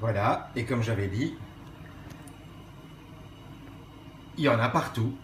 Voilà, et comme j'avais dit, il y en a partout.